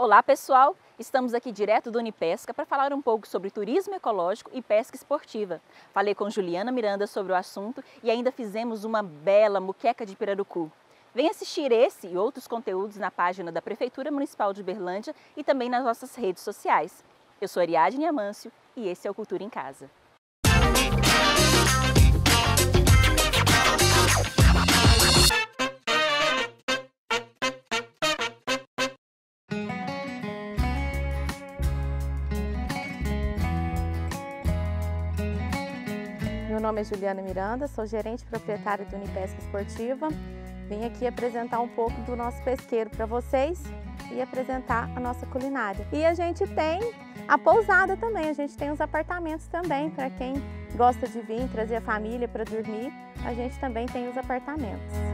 Olá pessoal, estamos aqui direto do Unipesca para falar um pouco sobre turismo ecológico e pesca esportiva. Falei com Juliana Miranda sobre o assunto e ainda fizemos uma bela muqueca de pirarucu. Vem assistir esse e outros conteúdos na página da Prefeitura Municipal de Berlândia e também nas nossas redes sociais. Eu sou Ariadne Amâncio e esse é o Cultura em Casa. Meu nome é Juliana Miranda, sou gerente proprietária do Unipesca Esportiva. Vim aqui apresentar um pouco do nosso pesqueiro para vocês e apresentar a nossa culinária. E a gente tem a pousada também, a gente tem os apartamentos também, para quem gosta de vir trazer a família para dormir, a gente também tem os apartamentos.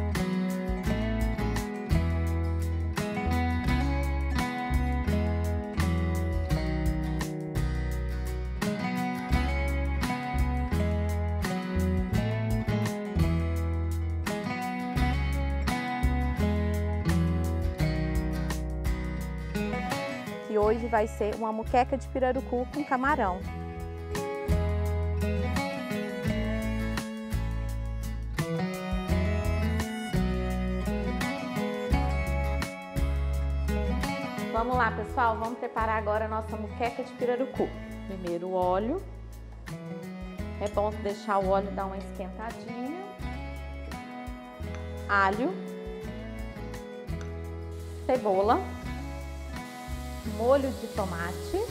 Hoje vai ser uma muqueca de pirarucu com camarão. Vamos lá, pessoal, vamos preparar agora a nossa muqueca de pirarucu. Primeiro o óleo. É bom deixar o óleo dar uma esquentadinha. Alho. Cebola molho de tomate.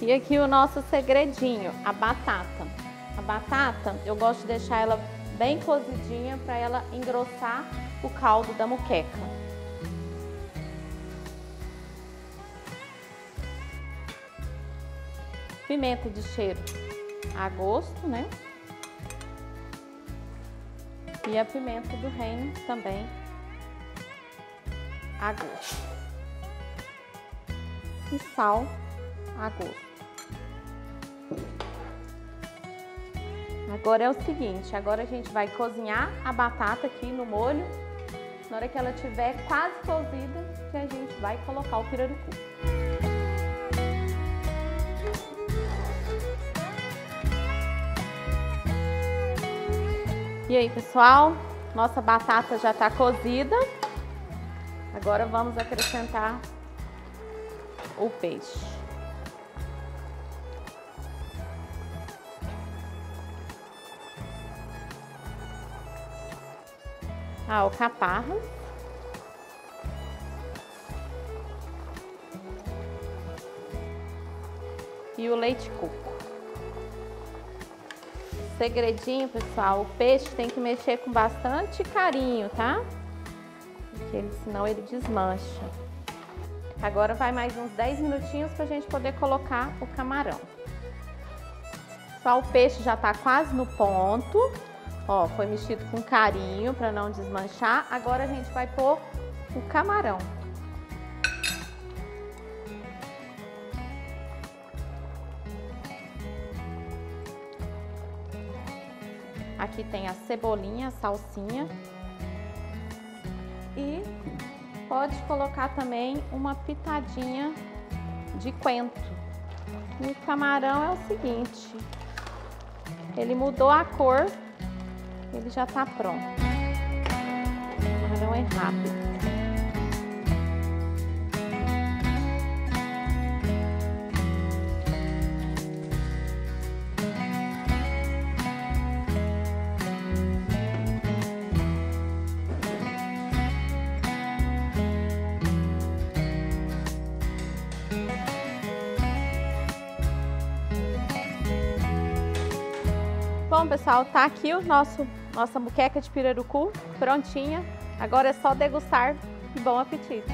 E aqui o nosso segredinho, a batata. A batata, eu gosto de deixar ela bem cozidinha para ela engrossar o caldo da muqueca. Pimenta de cheiro a gosto, né? E a pimenta do reino também a gosto e sal a gosto. Agora é o seguinte, agora a gente vai cozinhar a batata aqui no molho. Na hora que ela estiver quase cozida, que a gente vai colocar o pirarucu. E aí, pessoal, nossa batata já está cozida. Agora vamos acrescentar o peixe. A alcaparra. E o leite coco. Segredinho, pessoal, o peixe tem que mexer com bastante carinho, tá? Porque senão ele desmancha. Agora vai mais uns 10 minutinhos para a gente poder colocar o camarão. Só o peixe já está quase no ponto. Ó, foi mexido com carinho para não desmanchar. Agora a gente vai pôr o camarão. Aqui tem a cebolinha, a salsinha. E pode colocar também uma pitadinha de coentro. E o camarão é o seguinte, ele mudou a cor, ele já está pronto. O camarão é rápido. Bom, pessoal, tá aqui o nosso nossa muqueca de pirarucu prontinha. Agora é só degustar e bom apetite!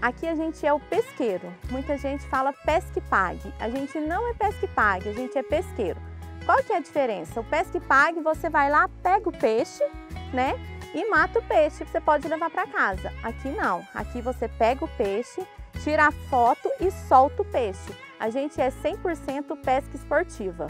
Aqui a gente é o pesqueiro. Muita gente fala pesque pague. A gente não é pesque pague, a gente é pesqueiro. Qual que é a diferença? O pesque pague, você vai lá, pega o peixe, né? E mata o peixe, você pode levar para casa. Aqui não. Aqui você pega o peixe, tira a foto e solta o peixe. A gente é 100% pesca esportiva.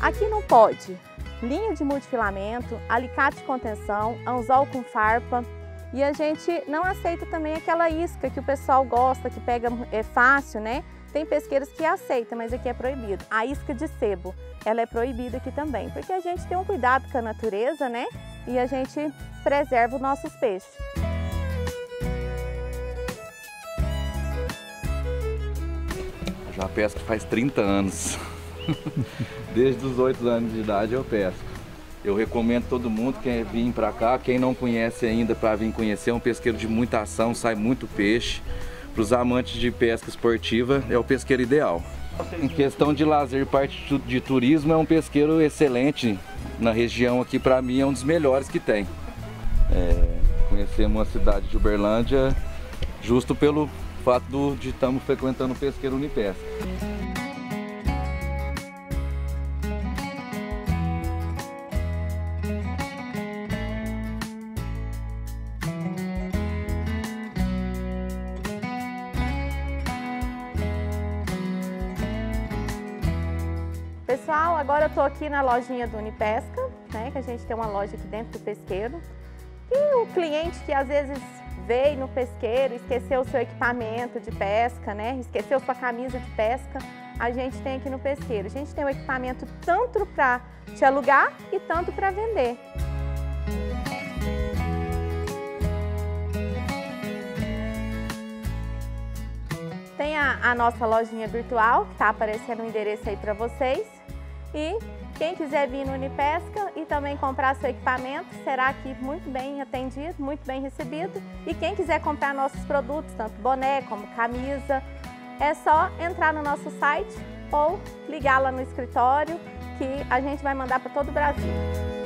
Aqui não pode linha de multifilamento, alicate de contenção, anzol com farpa e a gente não aceita também aquela isca que o pessoal gosta, que pega é fácil, né? Tem pesqueiros que aceitam, mas aqui é proibido. A isca de sebo, ela é proibida aqui também, porque a gente tem um cuidado com a natureza, né? E a gente preserva os nossos peixes. Já pesco faz 30 anos. Desde os 8 anos de idade eu pesco. Eu recomendo todo mundo que vir para cá, quem não conhece ainda para vir conhecer, é um pesqueiro de muita ação, sai muito peixe. Para os amantes de pesca esportiva, é o pesqueiro ideal. Em questão de lazer, parte de turismo, é um pesqueiro excelente na região aqui, para mim é um dos melhores que tem. É, conhecemos a cidade de Uberlândia justo pelo fato do, de estarmos frequentando o pesqueiro Unipesca. Pessoal, agora eu estou aqui na lojinha do Unipesca, né, que a gente tem uma loja aqui dentro do pesqueiro. E o cliente que às vezes veio no pesqueiro, esqueceu o seu equipamento de pesca, né, esqueceu sua camisa de pesca, a gente tem aqui no pesqueiro. A gente tem o equipamento tanto para te alugar e tanto para vender. A, nossa lojinha virtual, que está aparecendo o endereço aí para vocês. E quem quiser vir no Unipesca e também comprar seu equipamento, será aqui muito bem atendido, muito bem recebido. E quem quiser comprar nossos produtos, tanto boné como camisa, é só entrar no nosso site ou ligar lá no escritório que a gente vai mandar para todo o Brasil.